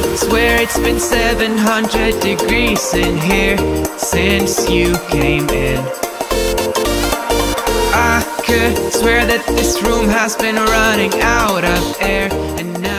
could swear it's been 700 degrees in here since you came in. I could swear that this room has been running out of air And now